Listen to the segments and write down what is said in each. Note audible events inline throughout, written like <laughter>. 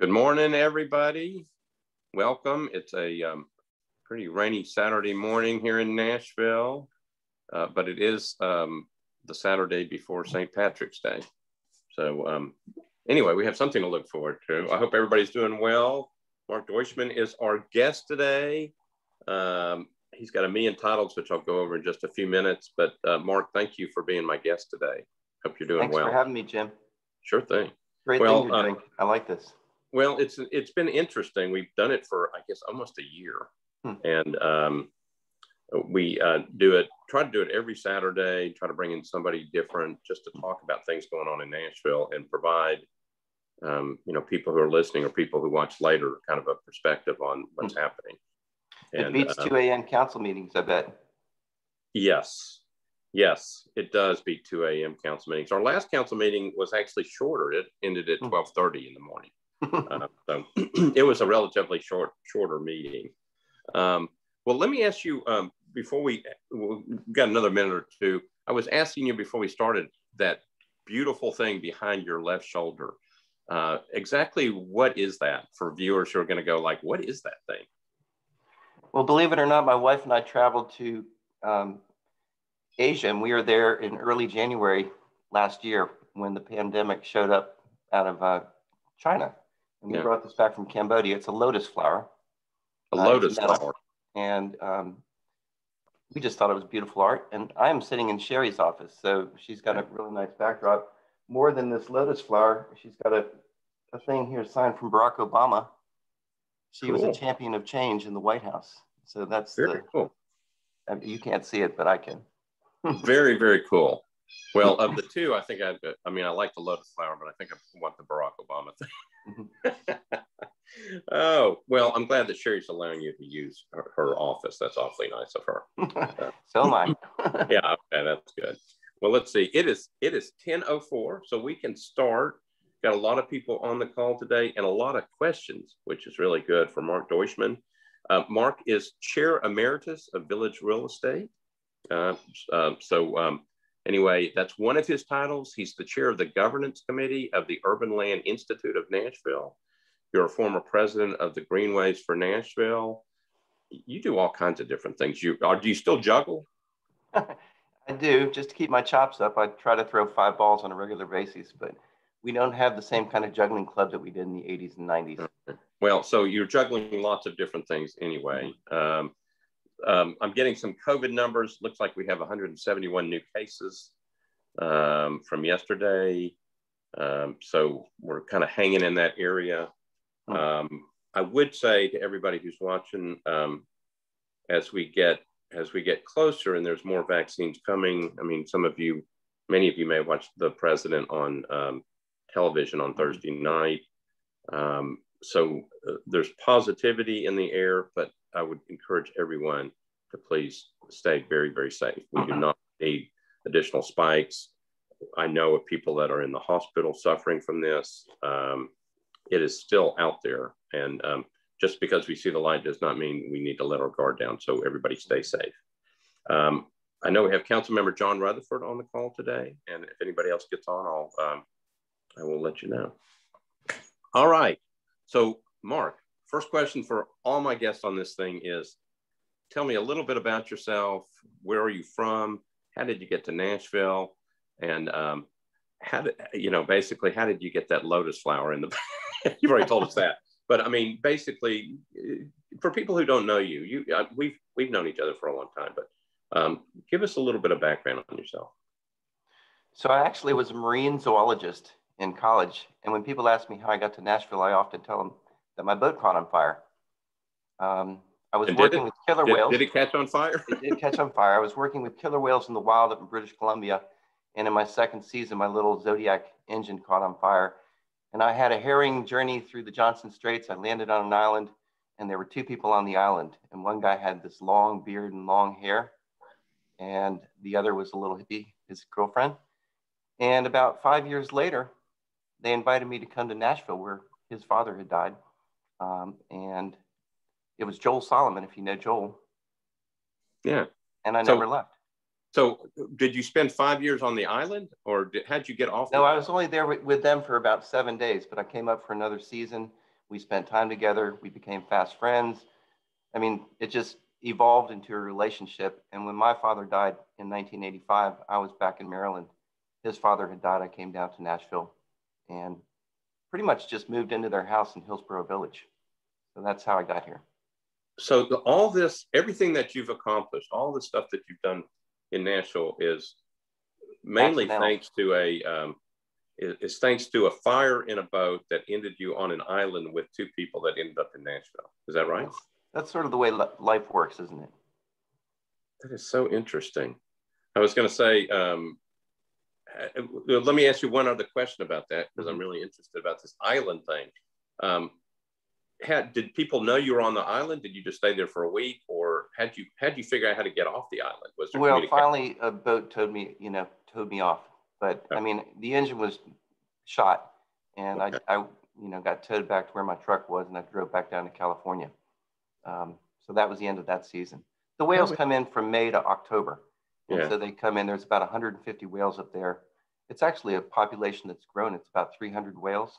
Good morning, everybody. Welcome. It's a um, pretty rainy Saturday morning here in Nashville, uh, but it is um, the Saturday before St. Patrick's Day. So um, anyway, we have something to look forward to. I hope everybody's doing well. Mark Deutschmann is our guest today. Um, he's got a million titles, which I'll go over in just a few minutes. But uh, Mark, thank you for being my guest today. Hope you're doing Thanks well. Thanks for having me, Jim. Sure thing. Great well, thing you're uh, doing. I like this. Well, it's it's been interesting. We've done it for I guess almost a year, hmm. and um, we uh, do it. Try to do it every Saturday. Try to bring in somebody different just to talk about things going on in Nashville and provide, um, you know, people who are listening or people who watch later kind of a perspective on what's hmm. happening. It and, beats uh, 2 a.m. council meetings, I bet. Yes, yes, it does beat 2 a.m. council meetings. Our last council meeting was actually shorter. It ended at 12:30 hmm. in the morning uh, <laughs> so it was a relatively short, shorter meeting. Um, well, let me ask you um, before we we've got another minute or two. I was asking you before we started that beautiful thing behind your left shoulder. Uh, exactly what is that for viewers who are going to go like, what is that thing? Well, believe it or not, my wife and I traveled to um, Asia, and we were there in early January last year when the pandemic showed up out of uh, China. And we yeah. brought this back from Cambodia. It's a lotus flower. A uh, lotus flower. And um, we just thought it was beautiful art. And I am sitting in Sherry's office. So she's got a really nice backdrop. More than this lotus flower, she's got a, a thing here signed from Barack Obama. She cool. was a champion of change in the White House. So that's very the, cool. I mean, you can't see it, but I can. <laughs> very, very cool. Well, <laughs> of the two, I think I, I mean, I like the lotus flower, but I think I want the Barack Obama thing. <laughs> oh, well, I'm glad that Sherry's allowing you to use her, her office. That's awfully nice of her. <laughs> so am I. yeah, okay, that's good. Well, let's see. It is it is 10:04, so we can start. Got a lot of people on the call today and a lot of questions, which is really good for Mark Deutschmann. Uh, Mark is chair emeritus of Village Real Estate. Uh, uh, so um, Anyway, that's one of his titles. He's the chair of the governance committee of the Urban Land Institute of Nashville. You're a former president of the Greenways for Nashville. You do all kinds of different things. You are, do you still juggle? <laughs> I do, just to keep my chops up. I try to throw five balls on a regular basis, but we don't have the same kind of juggling club that we did in the 80s and 90s. Well, so you're juggling lots of different things anyway. Um, um, I'm getting some COVID numbers. Looks like we have 171 new cases um, from yesterday. Um, so we're kind of hanging in that area. Um, I would say to everybody who's watching, um, as we get as we get closer and there's more vaccines coming. I mean, some of you, many of you may watch the president on um, television on Thursday night. so uh, there's positivity in the air, but I would encourage everyone to please stay very, very safe. We do not need additional spikes. I know of people that are in the hospital suffering from this. Um, it is still out there. And um, just because we see the light does not mean we need to let our guard down. So everybody stay safe. Um, I know we have Council Member John Rutherford on the call today. And if anybody else gets on, I'll, um, I will let you know. All right. So Mark, first question for all my guests on this thing is, tell me a little bit about yourself. Where are you from? How did you get to Nashville? And um, how did, you know, basically, how did you get that lotus flower in the, <laughs> you've already told us that. But I mean, basically, for people who don't know you, you uh, we've, we've known each other for a long time, but um, give us a little bit of background on yourself. So I actually was a marine zoologist in college. And when people ask me how I got to Nashville, I often tell them that my boat caught on fire. Um, I was and working with killer did, whales. Did it catch on fire? it did catch on fire. I was working with killer whales in the wild up in British Columbia. And in my second season, my little Zodiac engine caught on fire. And I had a herring journey through the Johnstone Straits. I landed on an island, and there were two people on the island. And one guy had this long beard and long hair, and the other was a little hippie, his girlfriend. And about five years later, they invited me to come to Nashville, where his father had died. Um, and it was Joel Solomon, if you know Joel. Yeah. And I so, never left. So did you spend five years on the island or did, how'd you get off? No, I was only there with, with, them for about seven days, but I came up for another season. We spent time together. We became fast friends. I mean, it just evolved into a relationship. And when my father died in 1985, I was back in Maryland. His father had died. I came down to Nashville and pretty much just moved into their house in Hillsboro Village. So that's how I got here. So the, all this, everything that you've accomplished, all the stuff that you've done in Nashville is mainly thanks to a um, is, is, thanks to a fire in a boat that ended you on an island with two people that ended up in Nashville. Is that right? That's, that's sort of the way life works, isn't it? That is so interesting. I was going to say, um, uh, let me ask you one other question about that because I'm mm-hmm. really interested about this island thing. Um, had did people know you were on the island? Did you just stay there for a week, or had you had you figure out how to get off the island? Was there well, finally a boat towed me, you know, towed me off. But okay. I mean, the engine was shot, and okay. I, I, you know, got towed back to where my truck was, and I drove back down to California. Um, so that was the end of that season. The whales come in from May to October, and yeah. so they come in. There's about 150 whales up there. It's actually a population that's grown. It's about 300 whales.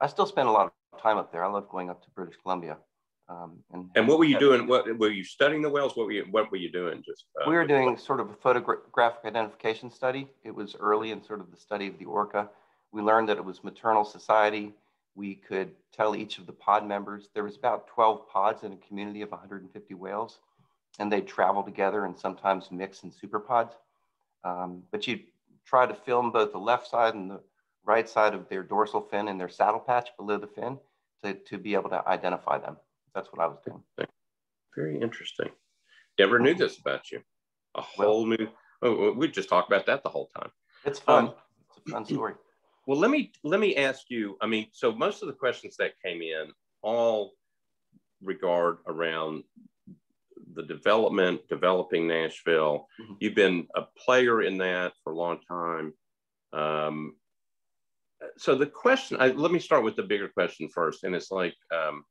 I still spend a lot of time up there. I love going up to British Columbia. Um, and, and what were you doing? What were you studying the whales? What were you What were you doing? Just uh, we were doing sort of a photographic identification study. It was early in sort of the study of the orca. We learned that it was maternal society. We could tell each of the pod members. There was about 12 pods in a community of 150 whales, and they'd travel together and sometimes mix in super pods. Um, but you try to film both the left side and the right side of their dorsal fin and their saddle patch below the fin to, to be able to identify them. That's what I was doing. Very interesting. Never knew this about you. A whole well, new, oh, we just talked about that the whole time. It's fun. Um, it's a fun story. <clears throat> Well, let me, let me ask you, I mean, so most of the questions that came in all regard around the development, developing Nashville. Mm-hmm. You've been a player in that for a long time. Um, so the question, I, let me start with the bigger question first. And it's like, um,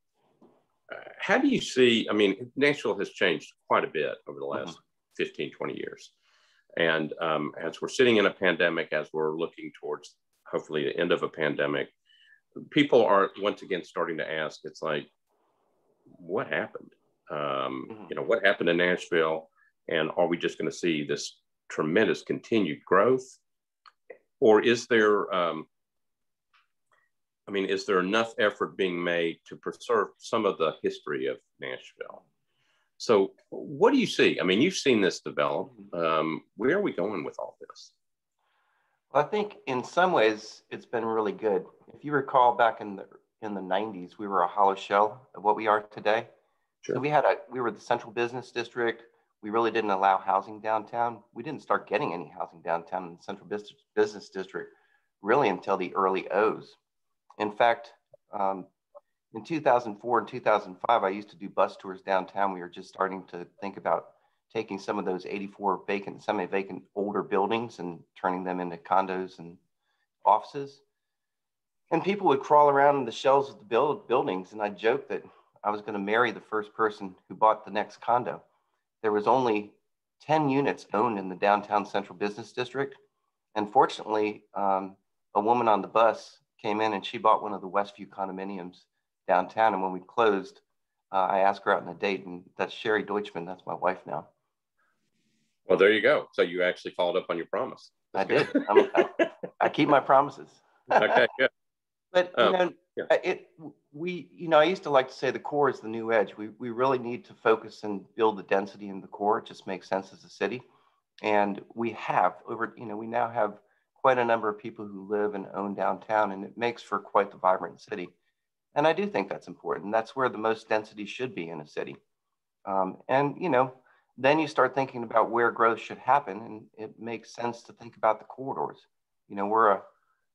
how do you see, I mean, Nashville has changed quite a bit over the last mm-hmm. 15, 20 years. And um, as we're sitting in a pandemic, as we're looking towards hopefully the end of a pandemic, people are once again starting to ask, it's like, what happened? Um, mm-hmm. You know, what happened in Nashville? And are we just going to see this tremendous continued growth? Or is there, um, I mean, is there enough effort being made to preserve some of the history of Nashville? So, what do you see? I mean, you've seen this develop. Mm-hmm. Um, where are we going with all this? Well, I think in some ways it's been really good. If you recall back in the in the 90s, we were a hollow shell of what we are today. Sure. So we had a we were the central business district. We really didn't allow housing downtown. We didn't start getting any housing downtown in the central business, business district really until the early O's. In fact, um, in 2004 and 2005, I used to do bus tours downtown. We were just starting to think about taking some of those 84 vacant, semi-vacant older buildings and turning them into condos and offices. And people would crawl around in the shells of the build, buildings. And I joked that I was going to marry the first person who bought the next condo. There was only 10 units owned in the downtown central business district. And fortunately, um, a woman on the bus came in and she bought one of the Westview condominiums downtown. And when we closed, uh, I asked her out on a date, and that's Sherry Deutschmann. That's my wife now. Well, there you go. So you actually followed up on your promise. That's I did. I, I, keep my promises. okay, good. <laughs> But you um, know, yeah. it we you know I used to like to say the core is the new edge. We we really need to focus and build the density in the core. It just makes sense as a city, and we have over you know we now have quite a number of people who live and own downtown, and it makes for quite the vibrant city. And I do think that's important. That's where the most density should be in a city. Um, and you know, then you start thinking about where growth should happen, and it makes sense to think about the corridors. You know, we're a,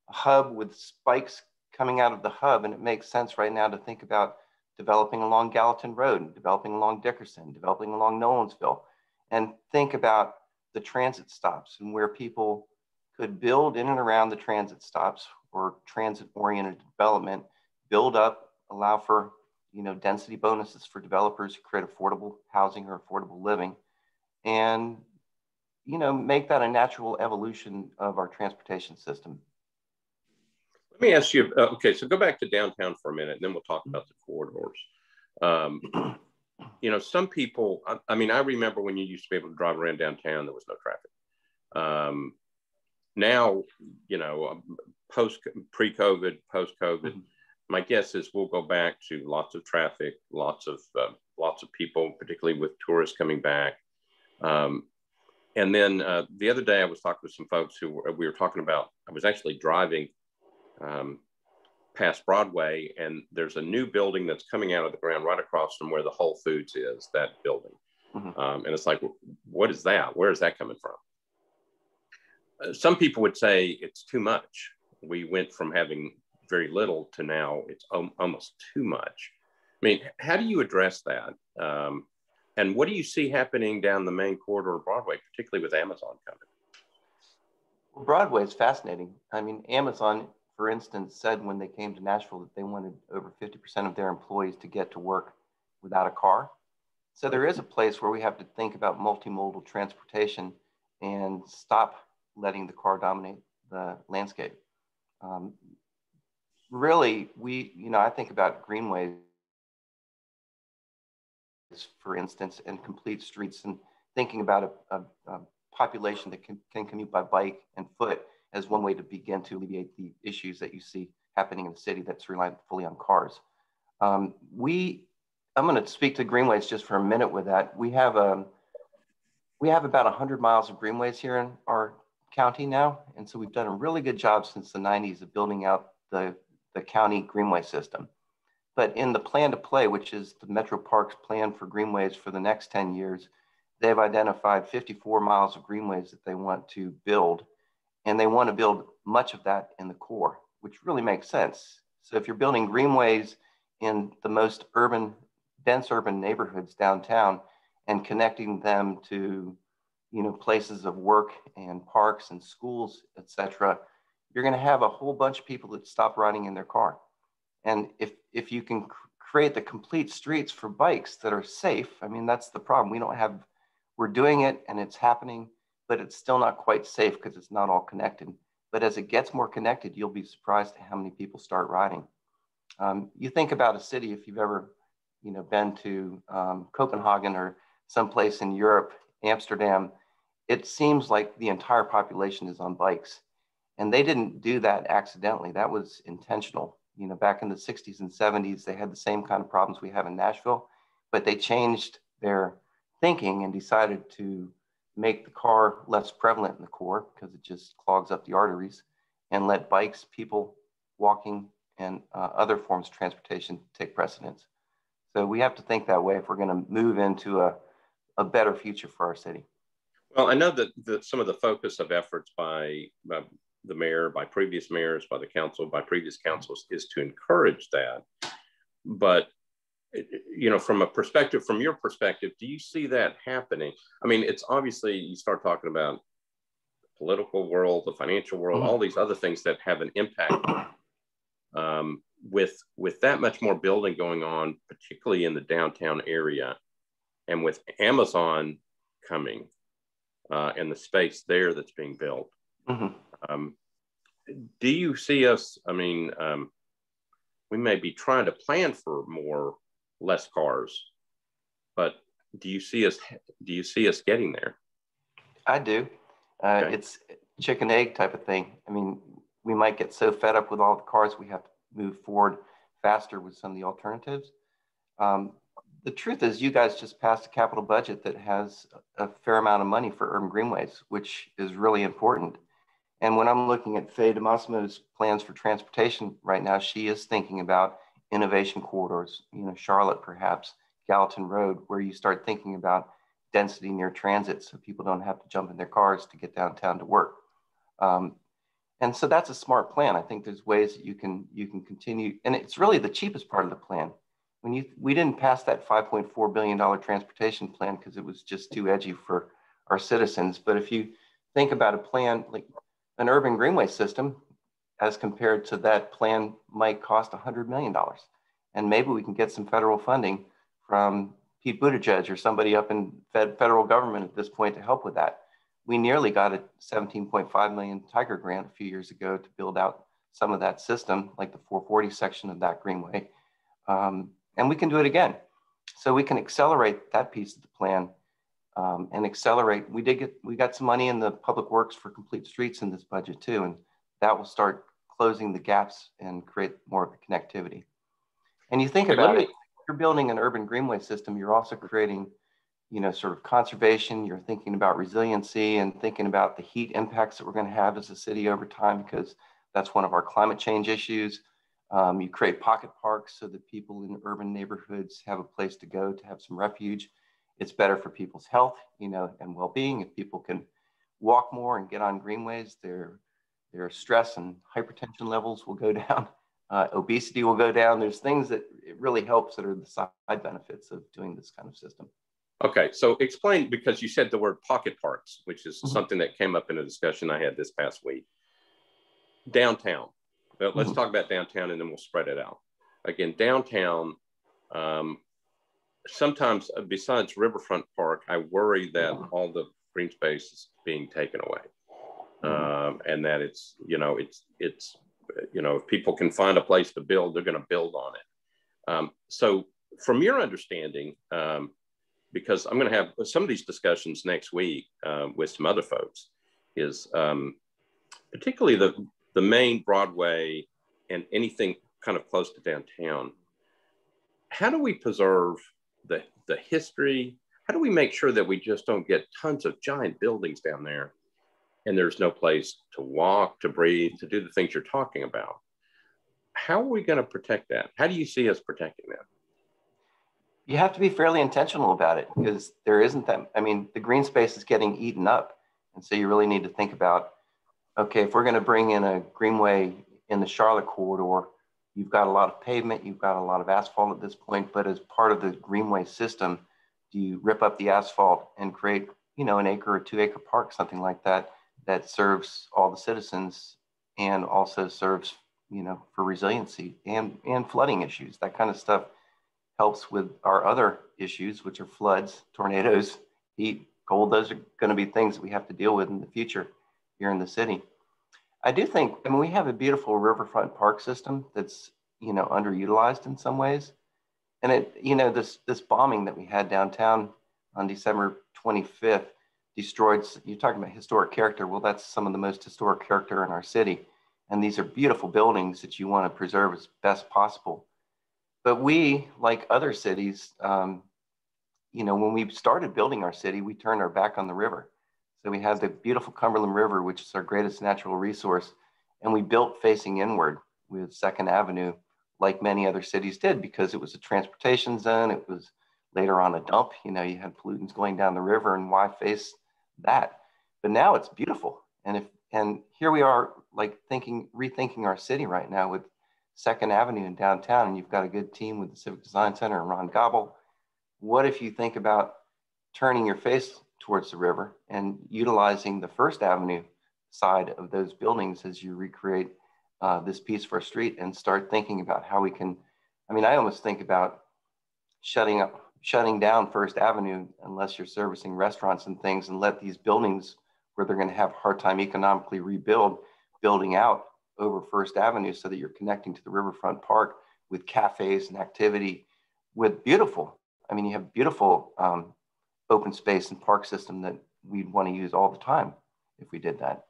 a hub with spikes coming out of the hub, and it makes sense right now to think about developing along Gallatin Road, developing along Dickerson, developing along Nolensville, and think about the transit stops and where people could build in and around the transit stops or transit-oriented development, build up, allow for you know, density bonuses for developers who create affordable housing or affordable living, and you know, make that a natural evolution of our transportation system. Let me ask you. Uh, okay, so go back to downtown for a minute, and then we'll talk about the corridors. Um, <clears throat> you know, some people. I, I, mean, I remember when you used to be able to drive around downtown, there was no traffic. Um, now, you know, um, post pre-COVID, post-COVID, mm-hmm. my guess is we'll go back to lots of traffic, lots of uh, lots of people, particularly with tourists coming back. Um, and then uh, the other day, I was talking with some folks who were, we were talking about. I was actually driving um, past Broadway, and there's a new building that's coming out of the ground right across from where the Whole Foods is. That building, mm-hmm. um, and it's like, what is that? Where is that coming from? Some people would say it's too much. We went from having very little to now it's almost too much. I mean, how do you address that? Um, and what do you see happening down the main corridor of Broadway, particularly with Amazon coming? Well, Broadway is fascinating. I mean, Amazon, for instance, said when they came to Nashville that they wanted over 50% of their employees to get to work without a car. So there is a place where we have to think about multimodal transportation and stop letting the car dominate the landscape. Um, really, we, you know, I think about greenways, for instance, and complete streets and thinking about a, a, a population that can, can commute by bike and foot as one way to begin to alleviate the issues that you see happening in the city that's reliant fully on cars. Um, we, I'm going to speak to greenways just for a minute with that. We have a, um, we have about 100 miles of greenways here in our county now. And so we've done a really good job since the 90s of building out the, the county greenway system. But in the plan to play, which is the Metro Parks plan for greenways for the next 10 years, they've identified 54 miles of greenways that they want to build. And they want to build much of that in the core, which really makes sense. So if you're building greenways in the most urban, dense urban neighborhoods downtown and connecting them to you know, places of work and parks and schools, etc., you're going to have a whole bunch of people that stop riding in their car. And if if you can create the complete streets for bikes that are safe, I mean, that's the problem. We don't have, we're doing it and it's happening, but it's still not quite safe because it's not all connected. But as it gets more connected, you'll be surprised at how many people start riding. Um, you think about a city, if you've ever, you know, been to um, Copenhagen or someplace in Europe, Amsterdam, it seems like the entire population is on bikes. And they didn't do that accidentally. That was intentional. You know, back in the 60s and 70s, they had the same kind of problems we have in Nashville, but they changed their thinking and decided to make the car less prevalent in the core because it just clogs up the arteries and let bikes, people walking, and uh, other forms of transportation take precedence. So we have to think that way if we're going to move into a, a better future for our city. Well, I know that the, some of the focus of efforts by, by, the mayor, by previous mayors, by the council, by previous councils is to encourage that. But, you know, from a perspective, from your perspective, do you see that happening? I mean, it's obviously you start talking about the political world, the financial world, mm-hmm. all these other things that have an impact. Um, with with that much more building going on, particularly in the downtown area, and with Amazon coming, uh, and the space there that's being built. Mm-hmm. Um, do you see us? I mean, um, we may be trying to plan for more, less cars, but do you see us? Do you see us getting there? I do. Uh, okay. It's chicken egg type of thing. I mean, we might get so fed up with all the cars, we have to move forward faster with some of the alternatives. Um, the truth is you guys just passed a capital budget that has a fair amount of money for urban greenways, which is really important. And when I'm looking at Faye DeMassimo's plans for transportation right now, she is thinking about innovation corridors, you know, Charlotte perhaps, Gallatin Road, where you start thinking about density near transit so people don't have to jump in their cars to get downtown to work. Um, and so that's a smart plan. I think there's ways that you can you can continue, and it's really the cheapest part of the plan when you we didn't pass that 5.4 billion dollar transportation plan because it was just too edgy for our citizens. But if you think about a plan like an urban greenway system, as compared to that plan, might cost 100 million dollars, and maybe we can get some federal funding from Pete Buttigieg or somebody up in fed, federal government at this point to help with that. We nearly got a 17.5 million Tiger grant a few years ago to build out some of that system, like the 440 section of that greenway. Um, and we can do it again. So we can accelerate that piece of the plan um, and accelerate. We did get, we got some money in the public works for complete streets in this budget too. And that will start closing the gaps and create more of the connectivity. And you think about it, you're building an urban greenway system, you're also creating, you know, sort of conservation, you're thinking about resiliency and thinking about the heat impacts that we're going to have as a city over time, because that's one of our climate change issues. Um, you create pocket parks so that people in urban neighborhoods have a place to go to have some refuge. It's better for people's health, you know, and well-being. If people can walk more and get on greenways, their their stress and hypertension levels will go <laughs> down. Uh, obesity will go down. There's things that it really helps that are the side benefits of doing this kind of system. Okay, so explain because you said the word pocket parks, which is mm-hmm. something that came up in a discussion I had this past week. Downtown. Well, let's mm-hmm. talk about downtown and then we'll spread it out. Again, downtown. Um, sometimes, uh, besides Riverfront Park, I worry that all the green space is being taken away, mm-hmm. um, and that it's you know it's it's you know, if people can find a place to build, they're going to build on it. Um, so, from your understanding, um, because I'm going to have some of these discussions next week uh, with some other folks, is um, particularly the the main Broadway and anything kind of close to downtown. How do we preserve the the history? How do we make sure that we just don't get tons of giant buildings down there and there's no place to walk, to breathe, to do the things you're talking about. How are we going to protect that? How do you see us protecting that? You have to be fairly intentional about it because there isn't that. I mean, the green space is getting eaten up. And so you really need to think about okay, if we're going to bring in a greenway in the Charlotte corridor, you've got a lot of pavement, you've got a lot of asphalt at this point, but as part of the greenway system, do you rip up the asphalt and create, you know, an acre or two acre park, something like that? that serves all the citizens and also serves, you know, for resiliency and, and flooding issues. That kind of stuff helps with our other issues, which are floods, tornadoes, heat, cold. Those are going to be things that we have to deal with in the future here in the city. I do think, I mean, we have a beautiful riverfront park system that's, you know, underutilized in some ways. And it, you know, this this bombing that we had downtown on December 25th destroyed. You're talking about historic character. Well, that's some of the most historic character in our city. And these are beautiful buildings that you want to preserve as best possible. But we, like other cities, um, you know, when we started building our city, we turned our back on the river. So we have the beautiful Cumberland River, which is our greatest natural resource. And we built facing inward with Second Avenue, like many other cities did, because it was a transportation zone. It was later on a dump. You know, you had pollutants going down the river, and why face that. But now it's beautiful. And if and here we are like thinking, rethinking our city right now with Second Avenue in downtown, and you've got a good team with the Civic Design Center and Ron Gobbell. What if you think about turning your face towards the river and utilizing the First Avenue side of those buildings as you recreate uh, this piece for a street and start thinking about how we can? I mean, I almost think about shutting up shutting down First Avenue unless you're servicing restaurants and things and let these buildings where they're going to have a hard time economically rebuild, building out over First Avenue so that you're connecting to the riverfront park with cafes and activity with beautiful, I mean, you have beautiful um, open space and park system that we'd want to use all the time if we did that.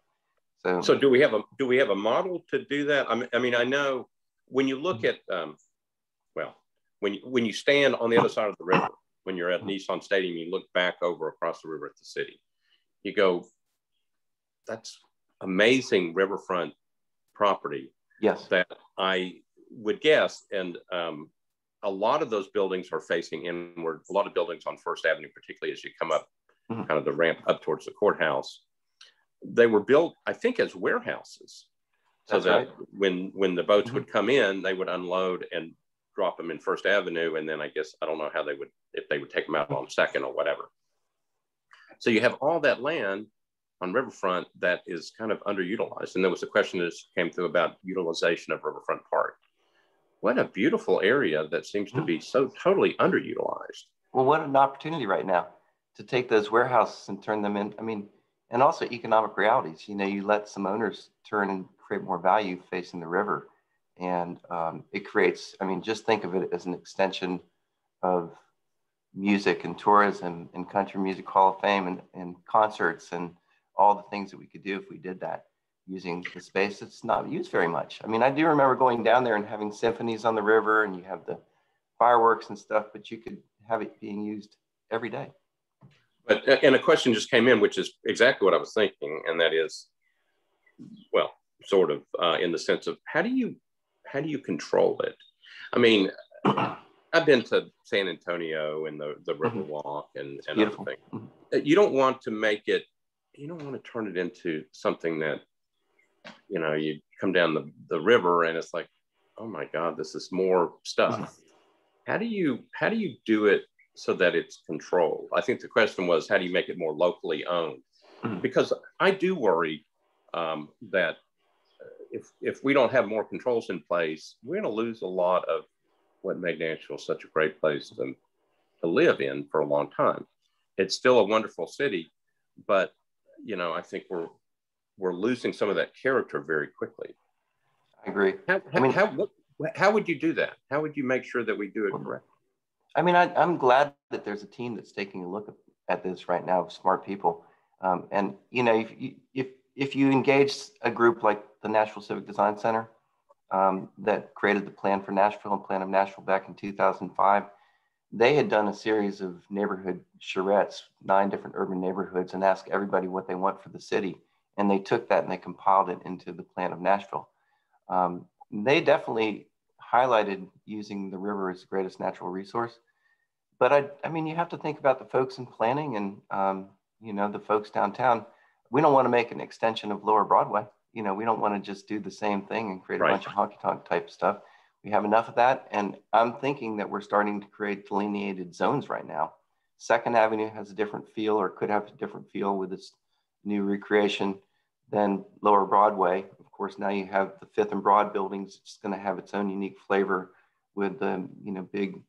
So, so do we have a do we have a model to do that? I mean, I mean, I know when you look at um, well, when you, when you stand on the other side of the river, when you're at Nissan Stadium, you look back over across the river at the city. You go, that's amazing riverfront property. Yes. That I would guess, and um, a lot of those buildings are facing inward. A lot of buildings on First Avenue, particularly as you come up, mm-hmm. kind of the ramp up towards the courthouse, they were built, I think, as warehouses. So That's that right. when when the boats mm-hmm. would come in, they would unload and drop them in First Avenue, and then I guess I don't know how they would if they would take them out on Second or whatever. So you have all that land on Riverfront that is kind of underutilized, and there was a question that came through about utilization of Riverfront Park. What a beautiful area that seems to be so totally underutilized. Well, what an opportunity right now to take those warehouses and turn them in. I mean, and also economic realities. You know, you let some owners turn and create more value facing the river. And um, it creates, I mean, just think of it as an extension of music and tourism and country music hall of fame and, and concerts and all the things that we could do if we did that using the space that's not used very much. I mean, I do remember going down there and having symphonies on the river and you have the fireworks and stuff, but you could have it being used every day. But, uh, and a question just came in, which is exactly what I was thinking. And that is, well, sort of uh, in the sense of how do you, how do you control it? I mean, <clears throat> I've been to San Antonio and the, the mm-hmm. Riverwalk and, and other things. Mm-hmm. You don't want to make it, you don't want to turn it into something that, you know, you come down the, the river and it's like, oh my God, this is more stuff. <laughs> How do you, how do you do it so that it's controlled? I think the question was, how do you make it more locally owned? Mm-hmm. Because I do worry um, that if, if we don't have more controls in place, we're going to lose a lot of what made Nashville such a great place to, to live in for a long time. It's still a wonderful city, but you know, I think we're we're losing some of that character very quickly. I agree. How, I mean, how, what, how would you do that? How would you make sure that we do it correctly? I mean, I, am glad that there's a team that's taking a look at this right now of smart people. Um, and you know, if you, if if you engage a group like the Nashville Civic Design Center, um, that created the plan for Nashville and Plan of Nashville back in 2005. They had done a series of neighborhood charrettes, nine different urban neighborhoods, and asked everybody what they want for the city. And they took that and they compiled it into the plan of Nashville. Um, they definitely highlighted using the river as the greatest natural resource. But I, I mean, you have to think about the folks in planning and, um, you know, the folks downtown. We don't want to make an extension of Lower Broadway you know, we don't want to just do the same thing and create a right. bunch of honky tonk type stuff. We have enough of that. And I'm thinking that we're starting to create delineated zones right now. Second Avenue has a different feel or could have a different feel with this new recreation than Lower Broadway. Of course, now you have the Fifth and Broad buildings. It's going to have its own unique flavor with the, you know, big,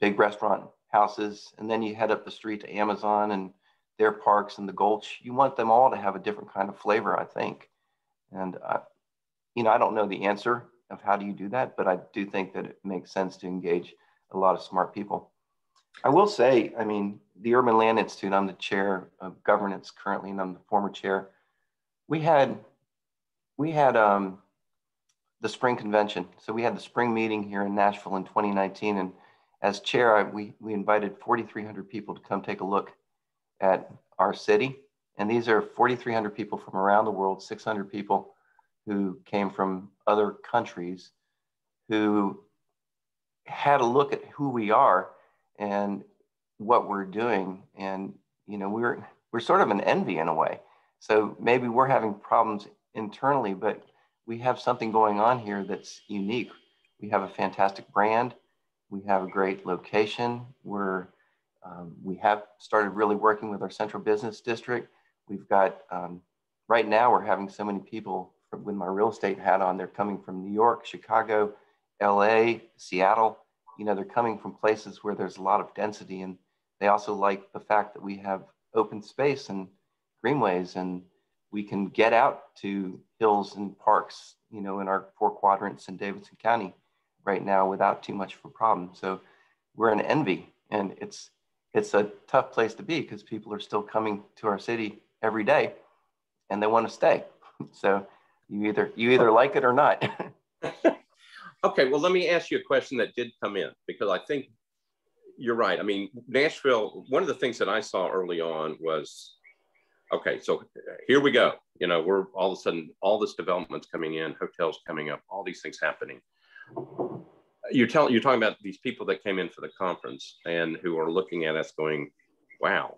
big restaurant houses. And then you head up the street to Amazon and their parks and the Gulch. You want them all to have a different kind of flavor, I think. And I, you know, I don't know the answer of how do you do that, but I do think that it makes sense to engage a lot of smart people. I will say, I mean, the Urban Land Institute, I'm the chair of governance currently, and I'm the former chair. We had, we had um, the spring convention. So we had the spring meeting here in Nashville in 2019. And as chair, I, we, we invited 4,300 people to come take a look at our city. And these are 4,300 people from around the world, 600 people who came from other countries who had a look at who we are and what we're doing. And, you know, we're, we're sort of an envy in a way. So maybe we're having problems internally, but we have something going on here that's unique. We have a fantastic brand. We have a great location. We're um, we have started really working with our central business district. We've got, um, right now we're having so many people from, with my real estate hat on, they're coming from New York, Chicago, LA, Seattle. You know, they're coming from places where there's a lot of density and they also like the fact that we have open space and greenways and we can get out to hills and parks, you know, in our four quadrants in Davidson County right now without too much of a problem. So we're in envy and it's it's a tough place to be because people are still coming to our city every day and they want to stay. <laughs> So you either you either like it or not. <laughs> okay, well let me ask you a question that did come in because I think you're right. I mean, Nashville, one of the things that I saw early on was okay, so here we go. You know, we're all of a sudden all this development's coming in, hotels coming up, all these things happening you're telling you're talking about these people that came in for the conference and who are looking at us going wow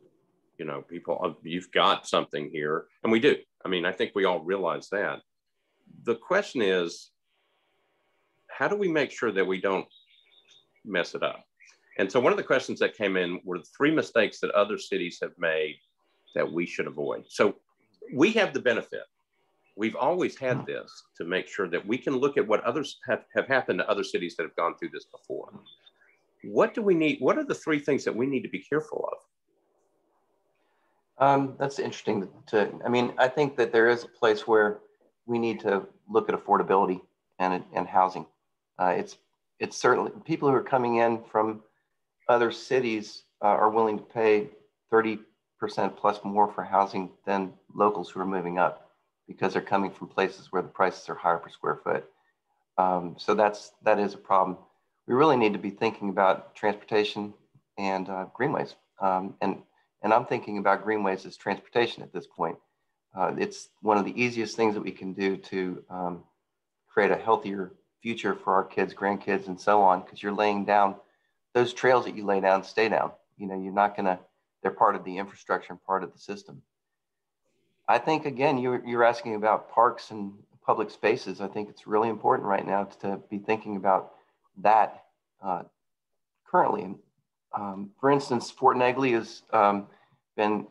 you know people uh, you've got something here and we do i mean i think we all realize that the question is how do we make sure that we don't mess it up and so one of the questions that came in were three mistakes that other cities have made that we should avoid so we have the benefit We've always had this to make sure that we can look at what others have, have happened to other cities that have gone through this before. What do we need? What are the three things that we need to be careful of? Um, that's interesting to, I mean, I think that there is a place where we need to look at affordability and, and housing. Uh, it's, it's certainly people who are coming in from other cities uh, are willing to pay 30% plus more for housing than locals who are moving up because they're coming from places where the prices are higher per square foot. Um, so that's, that is a problem. We really need to be thinking about transportation and uh, greenways. Um, and, and I'm thinking about greenways as transportation at this point. Uh, it's one of the easiest things that we can do to um, create a healthier future for our kids, grandkids, and so on, because you're laying down those trails that you lay down, stay down. You know, you're not going to, they're part of the infrastructure and part of the system. I think, again, you're, you're asking about parks and public spaces. I think it's really important right now to be thinking about that uh, currently. Um, for instance, Fort Negley has um, been,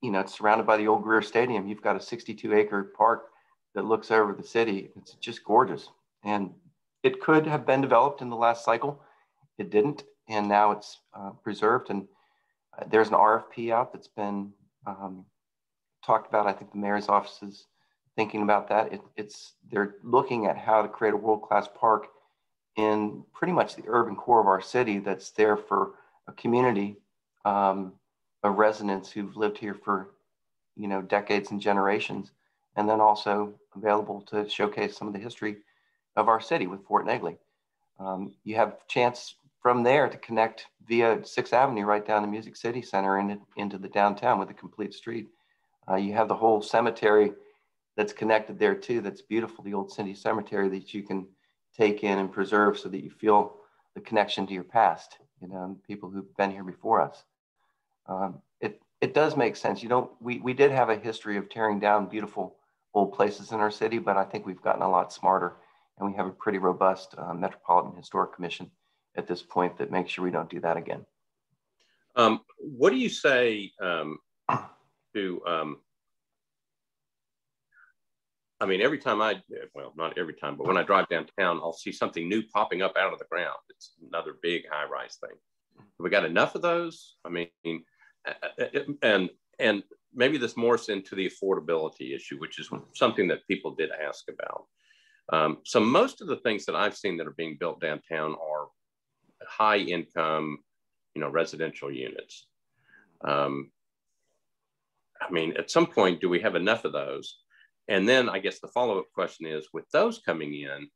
you know, it's surrounded by the old Greer Stadium. You've got a 62 acre park that looks over the city. It's just gorgeous. And it could have been developed in the last cycle. It didn't. And now it's uh, preserved. And uh, there's an RFP out that's been um, talked about. I think the mayor's office is thinking about that. It, it's they're looking at how to create a world-class park in pretty much the urban core of our city that's there for a community um, of residents who've lived here for you know decades and generations, and then also available to showcase some of the history of our city with Fort Negley. Um, you have chance from there to connect via Sixth Avenue right down to Music City Center and into the downtown with a complete street. Uh, you have the whole cemetery that's connected there too. That's beautiful, the old City Cemetery that you can take in and preserve so that you feel the connection to your past, you know, people who've been here before us. Um, it, it does make sense. You know, we, we did have a history of tearing down beautiful old places in our city, but I think we've gotten a lot smarter and we have a pretty robust uh, Metropolitan Historic Commission at this point that makes sure we don't do that again. Um, what do you say um, to um, I mean, every time I, well, not every time, but when I drive downtown, I'll see something new popping up out of the ground. It's another big high rise thing. Have we got enough of those? I mean, and and maybe this morphs into the affordability issue, which is something that people did ask about. Um, so most of the things that I've seen that are being built downtown are high income, you know, residential units. Um, I mean, at some point, do we have enough of those? And then I guess the follow up question is with those coming in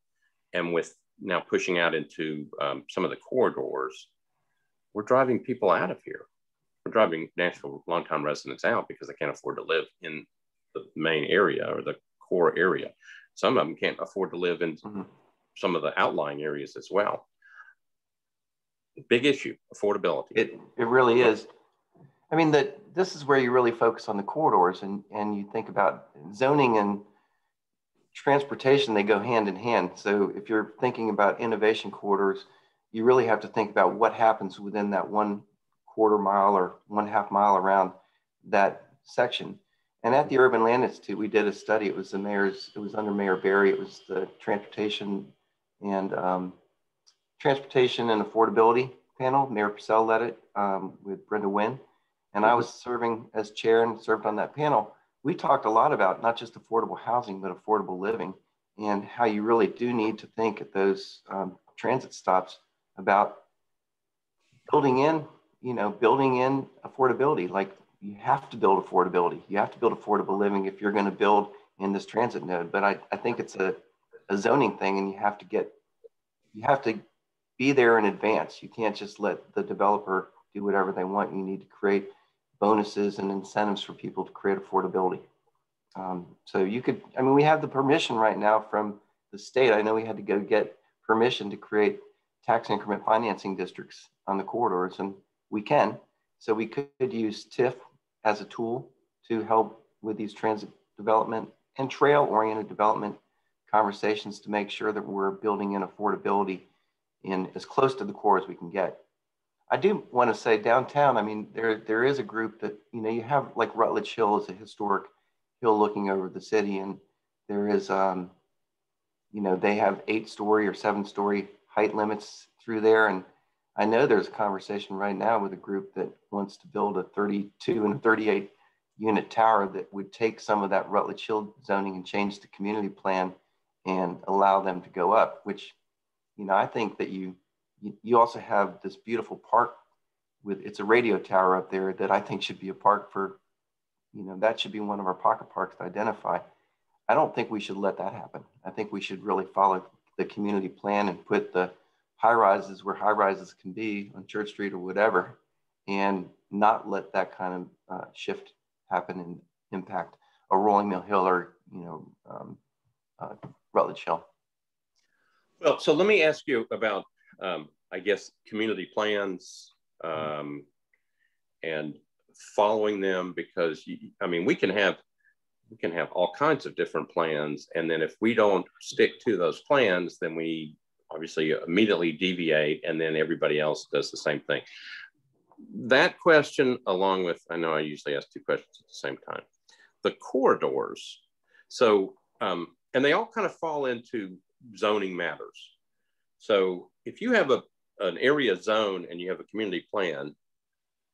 and with now pushing out into um, some of the corridors, we're driving people out of here. We're driving Nashville longtime residents out because they can't afford to live in the main area or the core area. Some of them can't afford to live in mm-hmm. some of the outlying areas as well. Big issue, affordability. It, it really is. I mean, that this is where you really focus on the corridors and, and you think about zoning and transportation, they go hand in hand. So if you're thinking about innovation corridors, you really have to think about what happens within that one quarter mile or one half mile around that section. And at the Urban Land Institute, we did a study. It was the mayor's, it was under Mayor Barry. It was the transportation and um, transportation and affordability panel. Mayor Purcell led it um, with Brenda Wynn and I was serving as chair and served on that panel, we talked a lot about not just affordable housing, but affordable living and how you really do need to think at those um, transit stops about building in, you know, building in affordability. Like you have to build affordability. You have to build affordable living if you're going to build in this transit node. But I, I think it's a, a zoning thing and you have to get, you have to be there in advance. You can't just let the developer do whatever they want. You need to create bonuses and incentives for people to create affordability. Um, so you could, I mean, we have the permission right now from the state. I know we had to go get permission to create tax increment financing districts on the corridors, and we can. So we could use TIF as a tool to help with these transit development and trail oriented development conversations to make sure that we're building in affordability in as close to the core as we can get. I do want to say downtown. I mean, there there is a group that you know you have like Rutledge Hill is a historic hill looking over the city, and there is um, you know they have eight story or seven story height limits through there, and I know there's a conversation right now with a group that wants to build a 32 and a 38 unit tower that would take some of that Rutledge Hill zoning and change the community plan and allow them to go up, which, you know, I think that you, you also have this beautiful park with, it's a radio tower up there that I think should be a park for, you know, that should be one of our pocket parks to identify. I don't think we should let that happen. I think we should really follow the community plan and put the high rises where high rises can be on Church Street or whatever, and not let that kind of uh, shift happen and impact a Rolling Mill Hill or you know um, uh, Rutledge Hill. Well, so let me ask you about, um, I guess, community plans um, and following them because you, I mean we can have we can have all kinds of different plans, and then if we don't stick to those plans, then we obviously immediately deviate, and then everybody else does the same thing that question, along with, I know I usually ask two questions at the same time, the corridors. So, um, and they all kind of fall into zoning matters. So if you have a, an area zone and you have a community plan,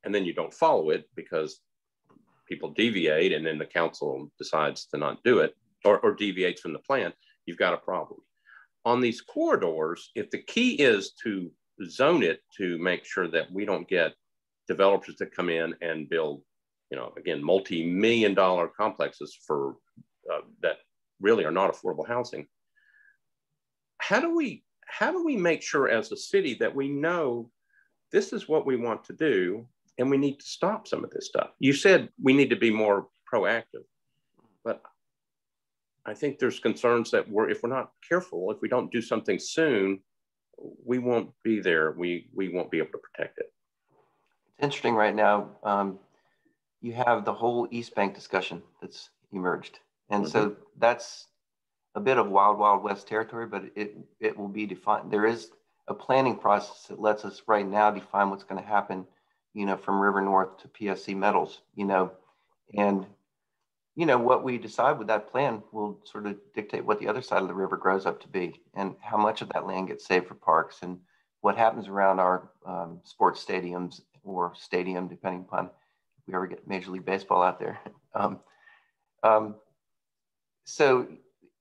and then you don't follow it because people deviate and then the council decides to not do it or, or deviates from the plan, you've got a problem. On these corridors, if the key is to zone it to make sure that we don't get developers to come in and build, you know, again, multi-million dollar complexes for uh, that really are not affordable housing. How do we how do we make sure as a city that we know this is what we want to do and we need to stop some of this stuff? You said we need to be more proactive, but I think there's concerns that we're if we're not careful, if we don't do something soon, we won't be there. We we won't be able to protect it It's interesting right now. Um, you have the whole East Bank discussion that's emerged, and mm-hmm. so that's a bit of wild, wild west territory. But it it will be defined. There is a planning process that lets us right now define what's going to happen. You know, from River North to PSC Metals. You know, and you know what we decide with that plan will sort of dictate what the other side of the river grows up to be, and how much of that land gets saved for parks, and what happens around our um, sports stadiums or stadium, depending upon if we ever get Major League Baseball out there. <laughs> Um, um, so,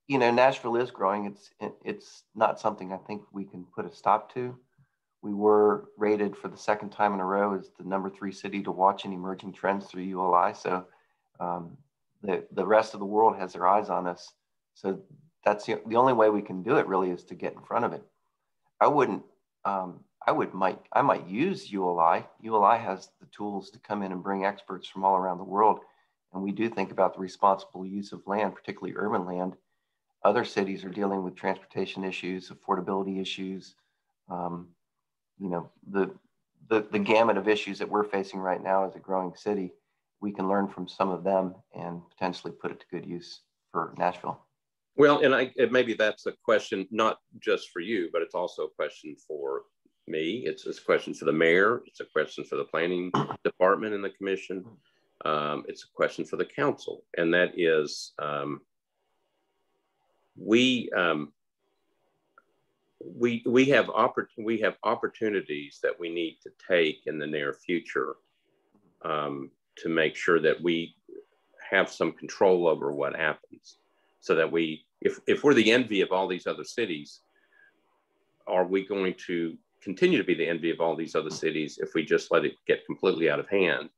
you know, Nashville is growing. It's it's not something I think we can put a stop to. We were rated for the second time in a row as the number three city to watch in emerging trends through ULI. So, um, the the rest of the world has their eyes on us. So that's the, the only way we can do it. Really, is to get in front of it. I wouldn't um, I would might I might use ULI. ULI has the tools to come in and bring experts from all around the world, and we do think about the responsible use of land, particularly urban land. Other cities are dealing with transportation issues, affordability issues, um, you know, the, the the gamut of issues that we're facing right now as a growing city. We can learn from some of them and potentially put it to good use for Nashville. Well, and I, maybe that's a question not just for you, but it's also a question for me. It's, it's a question for the mayor. It's a question for the planning <coughs> department and the commission. Um, it's a question for the council, and that is um, we um, we we have oppor- we have opportunities that we need to take in the near future um, to make sure that we have some control over what happens, so that we if if we're the envy of all these other cities, are we going to continue to be the envy of all these other cities if we just let it get completely out of hand?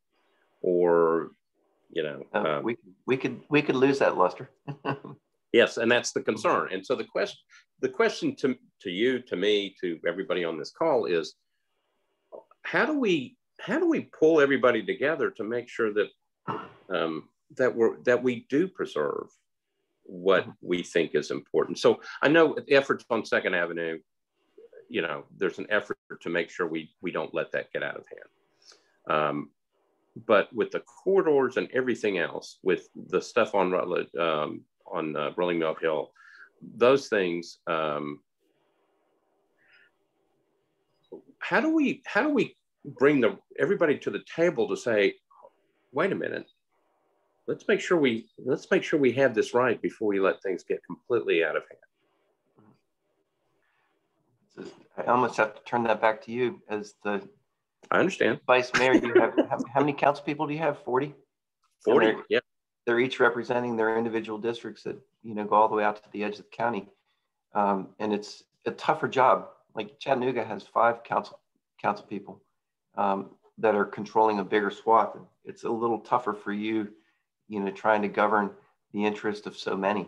Or you know uh, um, we, we could we could lose that luster. <laughs> Yes and that's the concern. And so the question the question to, to you to me to everybody on this call is how do we how do we pull everybody together to make sure that um, that we're that we do preserve what we think is important so i know the efforts on second avenue you know, there's an effort to make sure we, we don't let that get out of hand. Um, but with the corridors and everything else, with the stuff on Rutledge, um, on uh, Rolling Mill Hill, those things, um, how do we how do we bring the everybody to the table to say, wait a minute, let's make sure we let's make sure we have this right before we let things get completely out of hand. I almost have to turn that back to you as the I understand. Vice Mayor, you have how, how many council people do you have? 40? 40, yeah. They're each representing their individual districts that, you know, go all the way out to the edge of the county. Um, and it's a tougher job. Like Chattanooga has five council council people um, that are controlling a bigger swath. It's a little tougher for you, you know, trying to govern the interest of so many.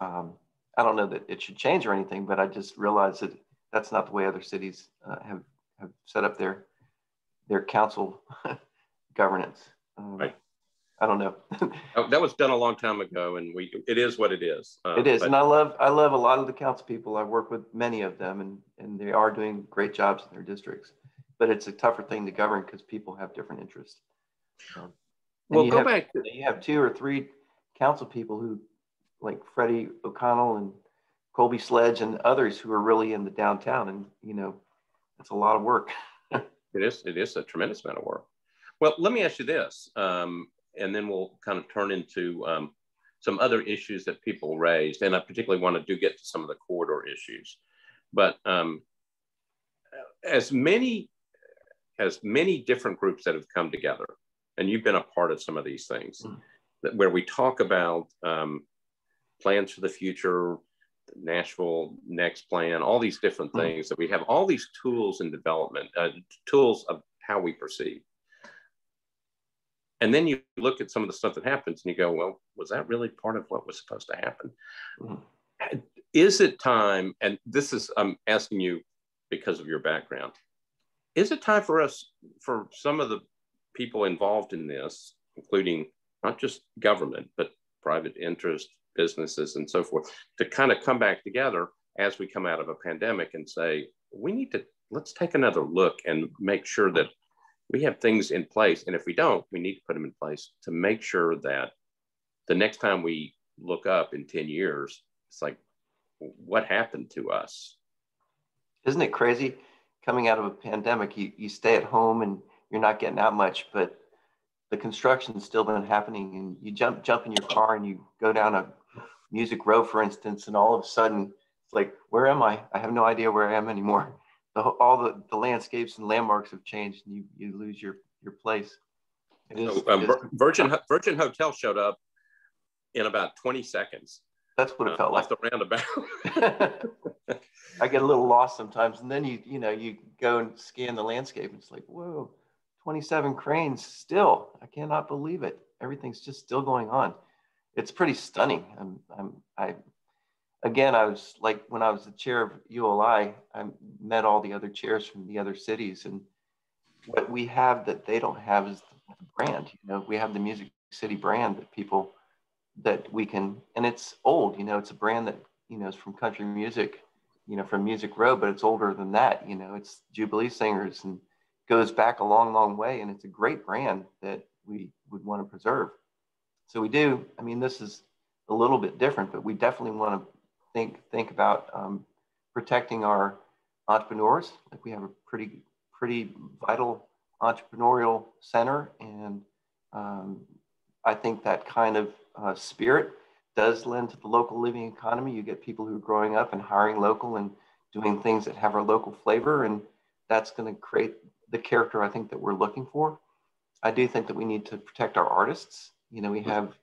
Um, I don't know that it should change or anything, but I just realized that that's not the way other cities uh, have have set up their their council <laughs> governance. Um, right. I don't know. <laughs> oh, that was done a long time ago, and we it is what it is. Uh, it is, but, and I love I love a lot of the council people. I work with many of them, and and they are doing great jobs in their districts. But it's a tougher thing to govern because people have different interests. Um, well, go have, back. You have two or three council people who, like Freddie O'Connell and Colby Sledge and others, who are really in the downtown, and you know, it's a lot of work. <laughs> it is. It is a tremendous amount of work. Well, let me ask you this. Um, and then we'll kind of turn into um, some other issues that people raised. And I particularly want to do get to some of the corridor issues. But um, as many as many different groups that have come together, and you've been a part of some of these things, mm. that, where we talk about um, plans for the future, the Nashville Next Plan, all these different mm. things that we have, all these tools in development, uh, tools of how we perceive. And then you look at some of the stuff that happens and you go, well, was that really part of what was supposed to happen? Mm-hmm. Is it time, and this is, I'm asking you because of your background, is it time for us, for some of the people involved in this, including not just government, but private interest, businesses, and so forth, to kind of come back together as we come out of a pandemic and say, we need to, let's take another look and make sure that we have things in place. And if we don't, we need to put them in place to make sure that the next time we look up in 10 years, it's like, what happened to us? Isn't it crazy? Coming out of a pandemic, you, you stay at home and you're not getting out much, but the construction's still been happening and you jump jump in your car and you go down a music row, for instance, and all of a sudden it's like, where am I? I have no idea where I am anymore the, all the, the landscapes and landmarks have changed and you, you lose your, your place. Is, um, Virgin, Virgin Hotel showed up in about 20 seconds. That's what it uh, felt like. the roundabout. <laughs> <laughs> I get a little lost sometimes. And then you, you know, you go and scan the landscape. And it's like, whoa, 27 cranes still. I cannot believe it. Everything's just still going on. It's pretty stunning. I'm, I'm, I again, I was like when I was the chair of ULI, I met all the other chairs from the other cities, and what we have that they don't have is the brand. You know, we have the Music City brand that people that we can, and it's old. You know, it's a brand that you know is from country music, you know, from Music Row, but it's older than that. You know, it's Jubilee Singers and goes back a long, long way, and it's a great brand that we would want to preserve. So we do. I mean, this is a little bit different, but we definitely want to think think about um, protecting our entrepreneurs. Like we have a pretty pretty vital entrepreneurial center, and um, I think that kind of uh, spirit does lend to the local living economy. You get people who are growing up and hiring local and doing things that have our local flavor, and that's going to create the character I think that we're looking for. I do think that we need to protect our artists. You know, we have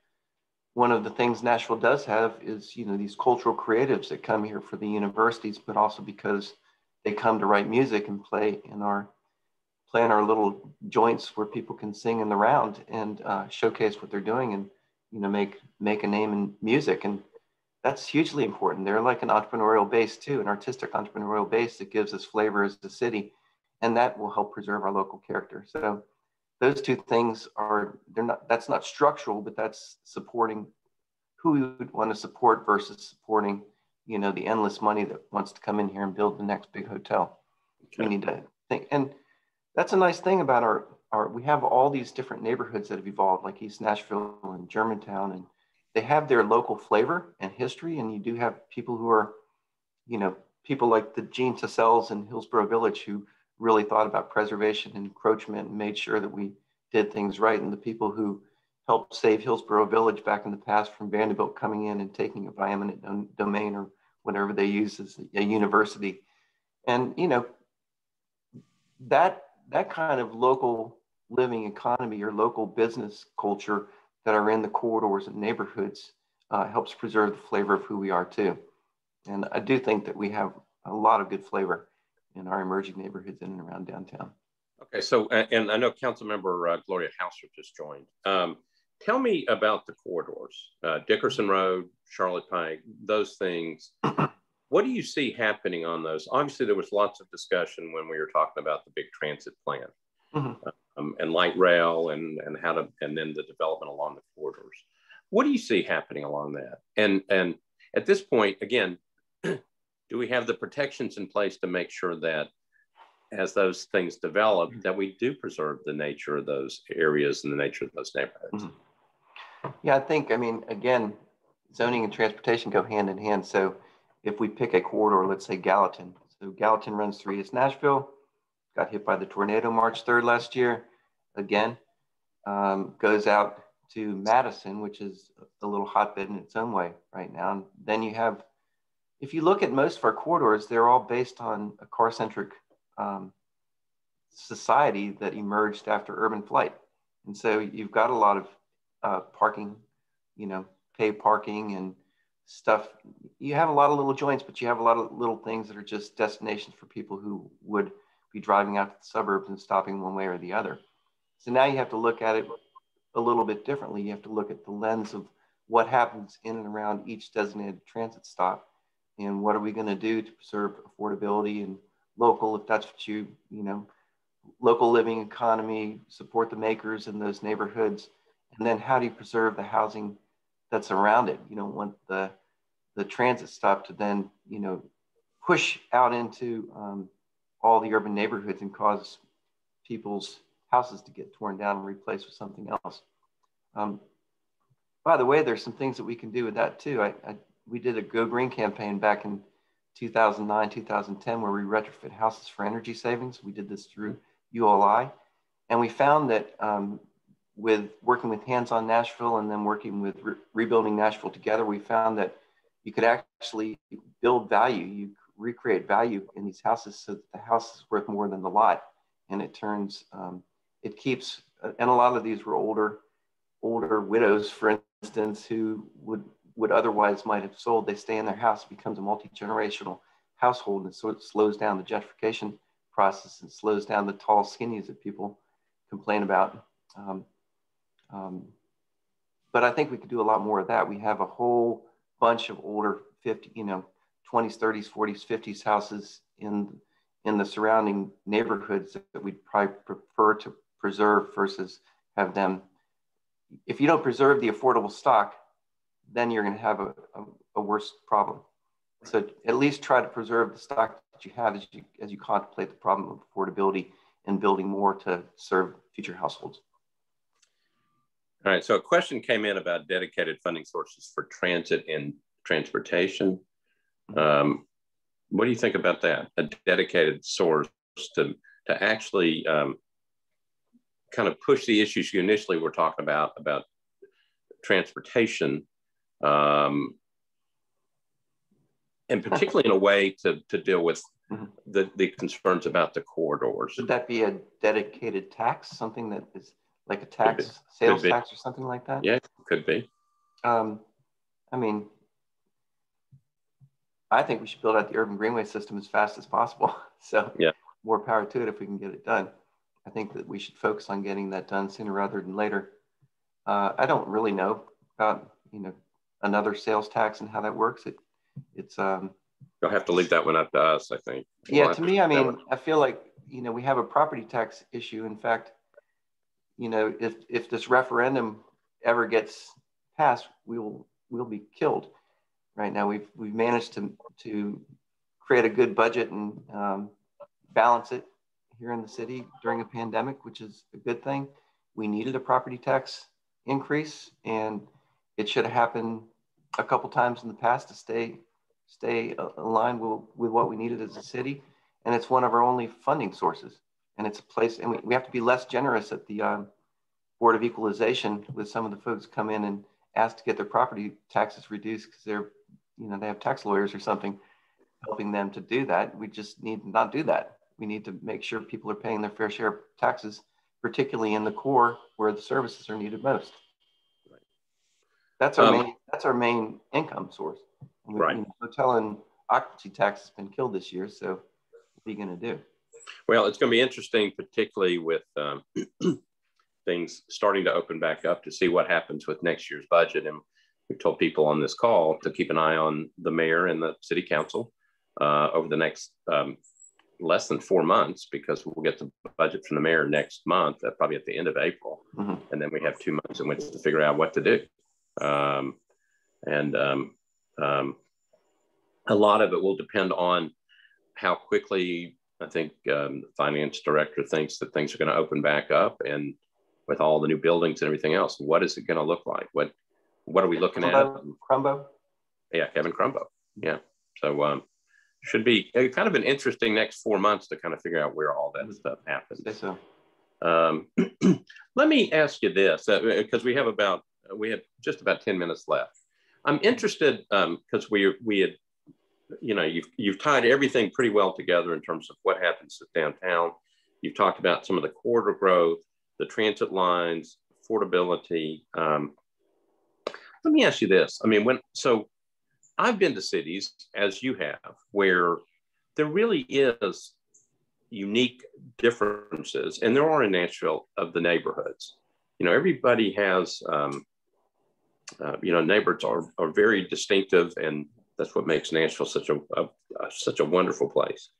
one of the things Nashville does have is, you know, these cultural creatives that come here for the universities, but also because they come to write music and play in our play in our little joints where people can sing in the round and uh, showcase what they're doing and you know make make a name in music. And that's hugely important. They're like an entrepreneurial base too an artistic entrepreneurial base that gives us flavor as a city. And that will help preserve our local character. So those two things are they're not that's not structural but that's supporting who we would want to support versus supporting you know the endless money that wants to come in here and build the next big hotel. Okay. we need to think. And that's a nice thing about our our we have all these different neighborhoods that have evolved like east nashville and germantown and they have their local flavor and history and you do have people who are you know people like the Gene TeSelles in Hillsboro village who really thought about preservation and encroachment and made sure that we did things right. And the people who helped save Hillsboro Village back in the past from Vanderbilt coming in and taking a eminent domain or whatever they use as a university. And, you know, that, that kind of local living economy or local business culture that are in the corridors and neighborhoods uh, helps preserve the flavor of who we are too. And I do think that we have a lot of good flavor in our emerging neighborhoods in and around downtown. Okay, so and I know Councilmember uh, Gloria Hausser just joined. Um, tell me about the corridors, uh, Dickerson Road, Charlotte Pike, those things. <clears throat> what do you see happening on those? Obviously, there was lots of discussion when we were talking about the big transit plan mm-hmm. Um, and light rail and and how to and then the development along the corridors. What do you see happening along that? And and at this point, again, <clears throat> do we have the protections in place to make sure that as those things develop, mm-hmm. that we do preserve the nature of those areas and the nature of those neighborhoods? Mm-hmm. Yeah, I think, I mean, again, zoning and transportation go hand in hand. So if we pick a corridor, let's say Gallatin, so Gallatin runs through East Nashville, got hit by the tornado March 3rd last year, again, um, goes out to Madison, which is a little hotbed in its own way right now. And then you have if you look at most of our corridors, they're all based on a car centric um, society that emerged after urban flight. And so you've got a lot of uh, parking, you know, pay parking and stuff. You have a lot of little joints, but you have a lot of little things that are just destinations for people who would be driving out to the suburbs and stopping one way or the other. So now you have to look at it a little bit differently. You have to look at the lens of what happens in and around each designated transit stop and what are we going to do to preserve affordability and local if that's what you you know local living economy support the makers in those neighborhoods and then how do you preserve the housing that's around it you don't want the the transit stop to then you know push out into um, all the urban neighborhoods and cause people's houses to get torn down and replaced with something else um, by the way there's some things that we can do with that too I, I we did a Go Green campaign back in 2009, 2010, where we retrofit houses for energy savings. We did this through ULI. And we found that um, with working with Hands on Nashville and then working with Re- Rebuilding Nashville together, we found that you could actually build value. You recreate value in these houses so that the house is worth more than the lot. And it turns, um, it keeps, and a lot of these were older, older widows, for instance, who would would otherwise might have sold, they stay in their house, becomes a multi-generational household. And so it slows down the gentrification process and slows down the tall skinnies that people complain about. Um, um, but I think we could do a lot more of that. We have a whole bunch of older 50, you know, 20s, 30s, 40s, 50s houses in, in the surrounding neighborhoods that we'd probably prefer to preserve versus have them. If you don't preserve the affordable stock, then you're going to have a, a, a worse problem. So at least try to preserve the stock that you have as you, as you contemplate the problem of affordability and building more to serve future households. All right, so a question came in about dedicated funding sources for transit and transportation. Um, what do you think about that? A dedicated source to, to actually um, kind of push the issues you initially were talking about, about transportation um, and particularly in a way to, to deal with mm-hmm. the, the concerns about the corridors. Should that be a dedicated tax, something that is like a tax, sales tax or something like that? Yeah, could be. Um, I mean, I think we should build out the urban greenway system as fast as possible. <laughs> So yeah. more power to it if we can get it done. I think that we should focus on getting that done sooner rather than later. Uh, I don't really know about, you know, another sales tax and how that works. It it's um you'll have to leave that one up to us, I think. We'll yeah, to me, I mean, I feel like you know we have a property tax issue. In fact, you know, if if this referendum ever gets passed, we will we'll be killed. Right now, we've we've managed to to create a good budget and um, balance it here in the city during a pandemic, which is a good thing. We needed a property tax increase, and it should have happened a couple times in the past to stay stay aligned with, with what we needed as a city. And it's one of our only funding sources. And it's a place, and we, we have to be less generous at the um, Board of Equalization with some of the folks come in and ask to get their property taxes reduced because they're, you know, they have tax lawyers or something helping them to do that. We just need to not do that. We need to make sure people are paying their fair share of taxes, particularly in the core where the services are needed most. That's our um, main. That's our main income source. We, right. You know, hotel and occupancy tax has been killed this year. So, what are you going to do? Well, it's going to be interesting, particularly with um, <clears throat> things starting to open back up, to see what happens with next year's budget. And we've told people on this call to keep an eye on the mayor and the city council uh, over the next um, less than four months because we'll get the budget from the mayor next month, uh, probably at the end of April. Mm-hmm. And then we have two months in which to figure out what to do. Um, and um, um, a lot of it will depend on how quickly I think um, the finance director thinks that things are going to open back up and with all the new buildings and everything else, what is it going to look like? What what are we looking Crumbo, at? Crumbo? Yeah, Kevin Crumbo. Yeah. So um, should be kind of an interesting next four months to kind of figure out where all that mm-hmm. stuff happens. so. Um, <clears throat> let me ask you this, because uh, we have about we have just about ten minutes left. I'm interested because um, we we had, you know, you've you've tied everything pretty well together in terms of what happens at downtown. You've talked about some of the corridor growth, the transit lines, affordability. Um, let me ask you this. I mean, when so I've been to cities, as you have, where there really is unique differences, and there are in Nashville of the neighborhoods. You know, everybody has, um, uh, you know, neighborhoods are, are very distinctive, and that's what makes Nashville such a, a, a such a wonderful place.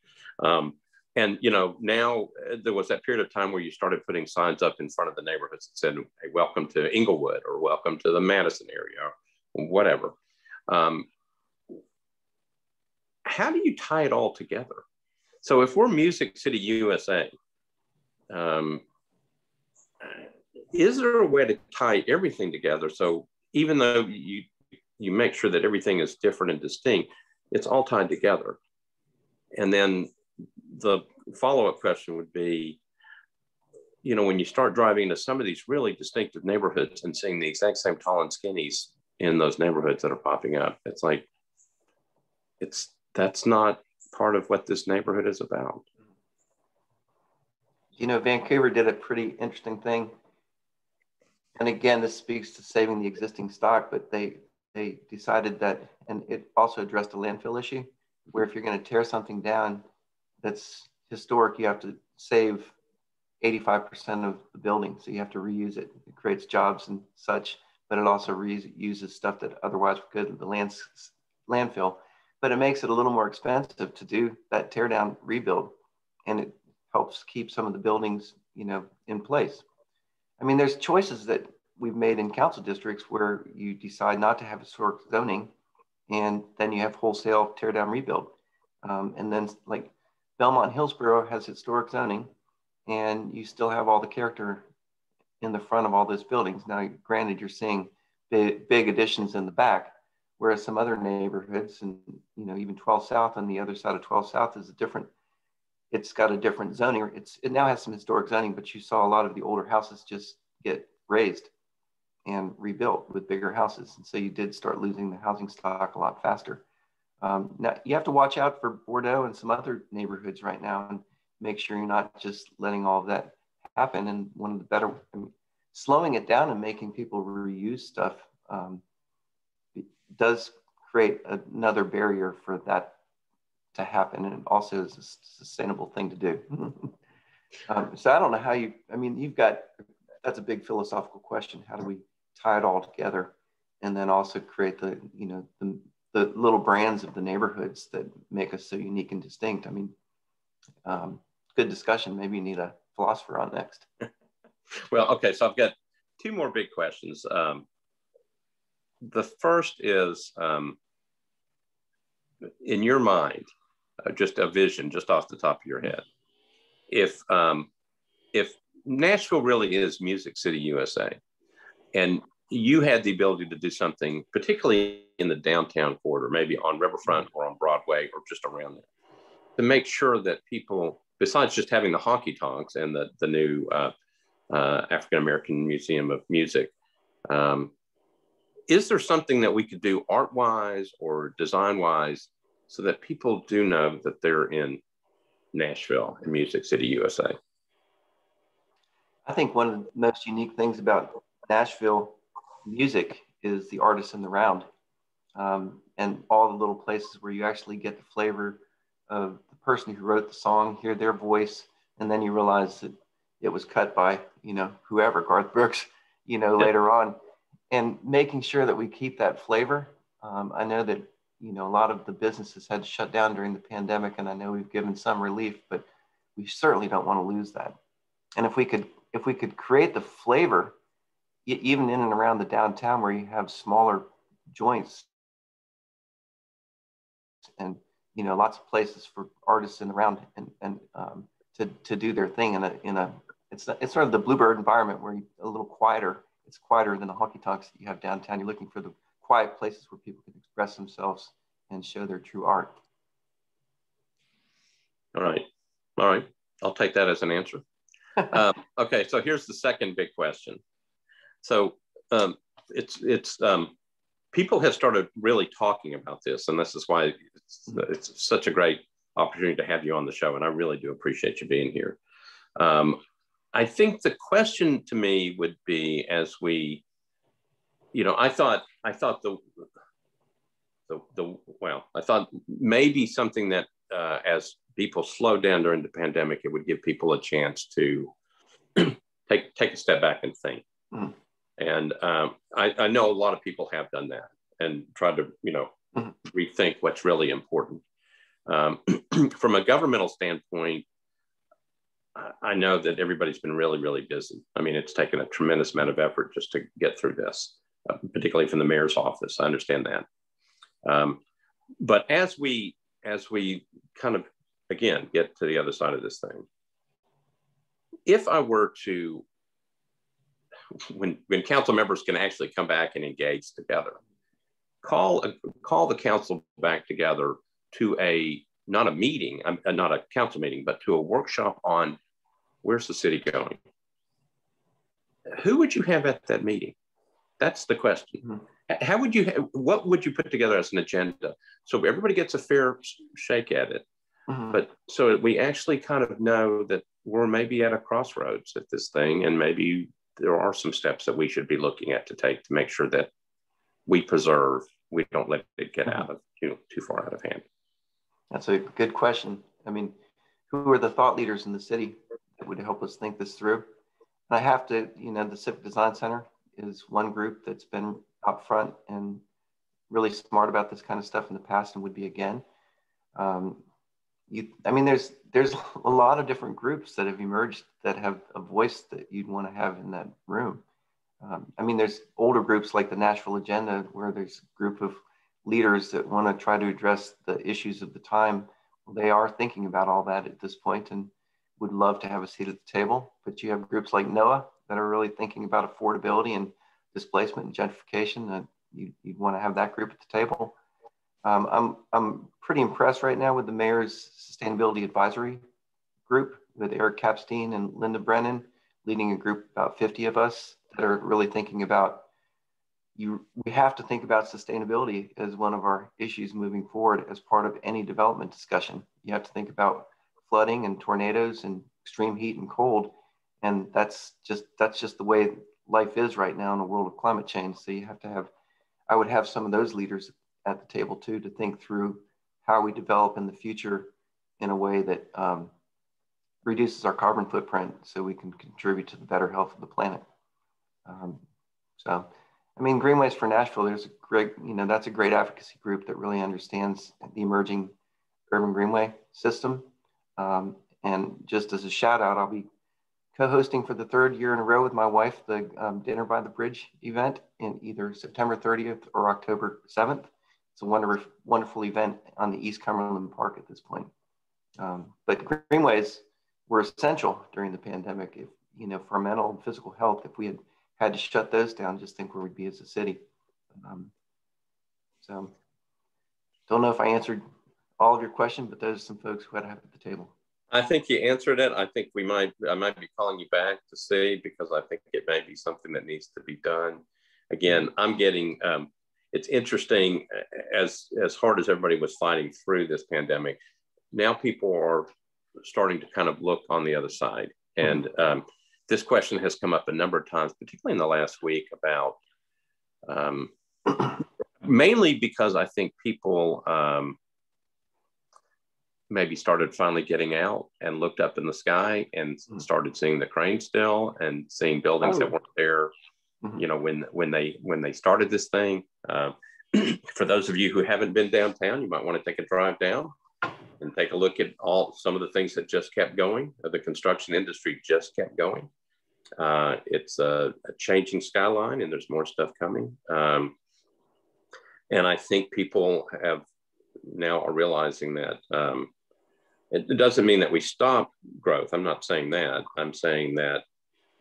Um, and you know, now uh, there was that period of time where you started putting signs up in front of the neighborhoods that said, "Hey, welcome to Inglewood," or "Welcome to the Madison area," or whatever. Um, how do you tie it all together? So if we're Music City USA, um, is there a way to tie everything together? So even though you you make sure that everything is different and distinct, it's all tied together. And then the follow-up question would be, you know, when you start driving into some of these really distinctive neighborhoods and seeing the exact same tall and skinnies in those neighborhoods that are popping up, it's like, it's that's not part of what this neighborhood is about. You know, Vancouver did a pretty interesting thing. And again, this speaks to saving the existing stock, but they they decided that, and it also addressed a landfill issue, where if you're going to tear something down that's historic, you have to save 85% of the building. So you have to reuse it. It creates jobs and such, but it also reuses stuff that otherwise would go to the land, landfill but it makes it a little more expensive to do that tear down rebuild and it helps keep some of the buildings you know in place i mean there's choices that we've made in council districts where you decide not to have historic zoning and then you have wholesale tear down rebuild um, and then like belmont hillsboro has historic zoning and you still have all the character in the front of all those buildings now granted you're seeing big, big additions in the back whereas some other neighborhoods and you know even 12 South on the other side of 12 South is a different. It's got a different zoning. It's it now has some historic zoning, but you saw a lot of the older houses just get raised and rebuilt with bigger houses, and so you did start losing the housing stock a lot faster. Um, now you have to watch out for Bordeaux and some other neighborhoods right now, and make sure you're not just letting all of that happen. And one of the better, I mean, slowing it down and making people reuse stuff um, does create another barrier for that to happen. And also is a sustainable thing to do. <laughs> Um, so i don't know how you i mean you've got that's a big philosophical question. How do we tie it all together and then also create the you know the, the little brands of the neighborhoods that make us so unique and distinct. I mean um, good discussion. Maybe you need a philosopher on next. <laughs> Well okay so i've got two more big questions. Um, the first is um, in your mind, uh, just a vision, just off the top of your head. If um, if Nashville really is Music City, USA, and you had the ability to do something, particularly in the downtown corridor, maybe on Riverfront or on Broadway or just around there, to make sure that people, besides just having the honky tonks and the the new uh, uh, African American Museum of Music, um, is there something that we could do art wise or design wise so that people do know that they're in Nashville and Music City, USA? I think one of the most unique things about Nashville music is the artists in the round um, and all the little places where you actually get the flavor of the person who wrote the song, hear their voice, and then you realize that it was cut by, you know, whoever, Garth Brooks, you know, yeah. later on. And making sure that we keep that flavor. Um, I know that, you know, a lot of the businesses had to shut down during the pandemic, and I know we've given some relief, but we certainly don't want to lose that. And if we could, if we could create the flavor, even in and around the downtown where you have smaller joints and you know lots of places for artists in around and, and um, to, to do their thing in a in a it's it's sort of the bluebird environment where you a little quieter it's quieter than the honky tonks that you have downtown. You're looking for the quiet places where people can express themselves and show their true art. All right. All right. I'll take that as an answer. <laughs> Um, okay. So here's the second big question. So um, it's it's um, people have started really talking about this, and this is why it's, it's, such a great opportunity to have you on the show. And I really do appreciate you being here. Um, I think the question to me would be as we, you know, I thought I thought the the, the well, I thought maybe something that uh, as people slowed down during the pandemic, it would give people a chance to <clears throat> take take a step back and think. Mm. And um, I, I, know a lot of people have done that and tried to, you know, mm-hmm. rethink what's really important. Um, <clears throat> from a governmental standpoint, I know that everybody's been really, really busy. I mean, it's taken a tremendous amount of effort just to get through this, uh, particularly from the mayor's office. I understand that. Um, but as we as we kind of again get to the other side of this thing, if I were to when, when council members can actually come back and engage together. Call, a, call the council back together to a, not a meeting, uh, not a council meeting, but to a workshop on where's the city going? Who would you have at that meeting? That's the question. Mm-hmm. How would you, what would you put together as an agenda? So everybody gets a fair shake at it. Mm-hmm. But so we actually kind of know that we're maybe at a crossroads at this thing, and maybe there are some steps that we should be looking at to take to make sure that we preserve, we don't let it get out of you know, too far out of hand. That's a good question. I mean, who are the thought leaders in the city that would help us think this through? And I have to, you know, the Civic Design Center is one group that's been up front and really smart about this kind of stuff in the past and would be again. Um, you, I mean, there's there's <laughs> a lot of different groups that have emerged that have a voice that you'd want to have in that room. Um, I mean, there's older groups like the Nashville Agenda, where there's a group of leaders that want to try to address the issues of the time. Well, they are thinking about all that at this point and would love to have a seat at the table. But you have groups like NOAH that are really thinking about affordability and displacement and gentrification. That you, would want to have that group at the table. Um, I'm, I'm pretty impressed right now with the mayor's sustainability advisory group with Eric Kapstein and Linda Breggin leading a group about 50 of us that are really thinking about you we have to think about sustainability as one of our issues moving forward as part of any development discussion. You have to think about flooding and tornadoes and extreme heat and cold and that's just that's just the way life is right now in the world of climate change. So you have to have i would have some of those leaders at the table too to think through how we develop in the future in a way that um, reduces our carbon footprint so we can contribute to the better health of the planet. Um, so, I mean, Greenways for Nashville, there's a great, you know, that's a great advocacy group that really understands the emerging urban greenway system. Um, and just as a shout out, I'll be co-hosting for the third year in a row with my wife the um, Dinner by the Bridge event in either September 30th or October 7th it's a wonderful, wonderful event on the East Cumberland Park at this point. Um, but greenways were essential during the pandemic. If you know, for mental and physical health, if we had had to shut those down, just think where we'd be as a city. Um, so, don't know if I answered all of your questions, but those are some folks who had at the table. I think you answered it. I think we might, I might be calling you back to see because I think it may be something that needs to be done. Again, I'm getting um, it's interesting as as hard as everybody was fighting through this pandemic now people are starting to kind of look on the other side and um, this question has come up a number of times particularly in the last week about Um, mainly because I think people um, maybe started finally getting out and looked up in the sky and mm-hmm. started seeing the crane still and seeing buildings oh. that weren't there mm-hmm. you know when when they when they started this thing uh, <clears throat> for those of you who haven't been downtown you might want to take a drive down and take a look at all some of the things that just kept going the construction industry just kept going uh, it's a, a, changing skyline and there's more stuff coming um, and i think people have now are realizing that um, it, doesn't mean that we stop growth. I'm not saying that. I'm saying that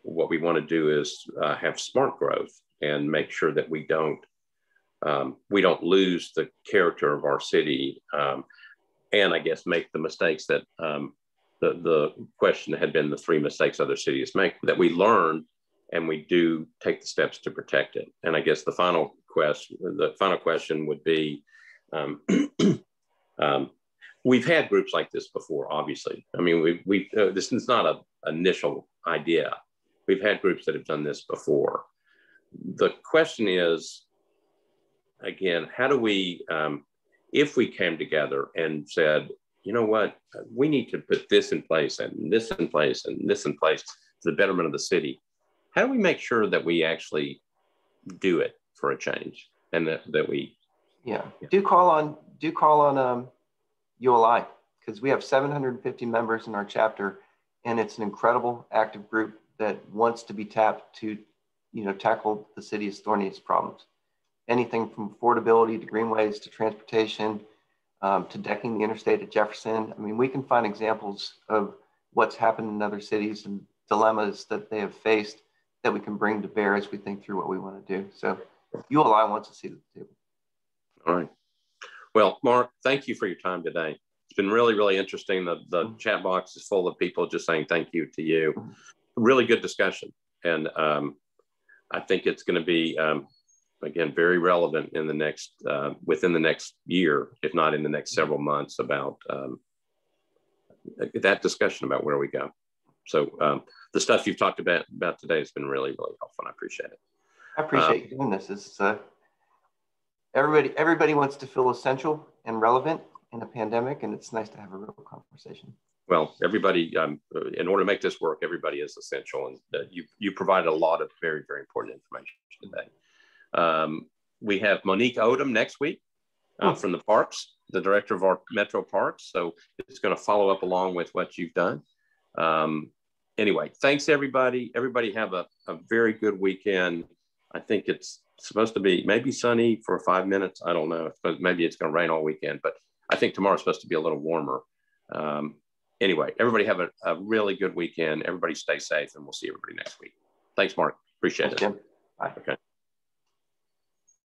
what we want to do is uh, have smart growth and make sure that we don't um, we don't lose the character of our city, um, and I guess make the mistakes that um, the the question had been the three mistakes other cities make that we learn and we do take the steps to protect it. And I guess the final question the final question would be. Um, <clears throat> um, we've had groups like this before, obviously. I mean, we we uh, this is not an initial idea. We've had groups that have done this before. The question is, again, how do we, um, if we came together and said, you know what, we need to put this in place and this in place and this in place for the betterment of the city. How do we make sure that we actually do it for a change and that, that we yeah. yeah. do call on do call on um ULI because we have 750 members in our chapter, and it's an incredible active group that wants to be tapped to, you know, tackle the city's thorniest problems. Anything from affordability to greenways to transportation um, to decking the interstate at Jefferson. I mean, we can find examples of what's happened in other cities and dilemmas that they have faced that we can bring to bear as we think through what we want to do. So ULI wants to see the table. All right. Well, Mark, thank you for your time today. It's been really, really interesting. The, the mm-hmm. chat box is full of people just saying thank you to you. Really good discussion. And um, I think it's going to be, um, again, very relevant in the next, uh, within the next year, if not in the next several months, about um, that discussion about where we go. So um, the stuff you've talked about, about today has been really, really helpful. And I appreciate it. I appreciate you doing this. It's, uh, everybody everybody wants to feel essential and relevant in a pandemic, and it's nice to have a real conversation. Well, everybody, um, in order to make this work, everybody is essential, and uh, you you provide a lot of very very important information today. Um, we have Monique Odom next week uh, hmm. from the parks, the director of our Metro Parks. So it's going to follow up along with what you've done. Um, anyway, thanks everybody. Everybody have a, a very good weekend. I think it's supposed to be maybe sunny for five minutes. I don't know. But maybe it's going to rain all weekend, but I think tomorrow's supposed to be a little warmer. Um, anyway, everybody have a, a, really good weekend. Everybody stay safe, and we'll see everybody next week. Thanks, Mark. Appreciate Thanks, it. Jim. Bye. Okay.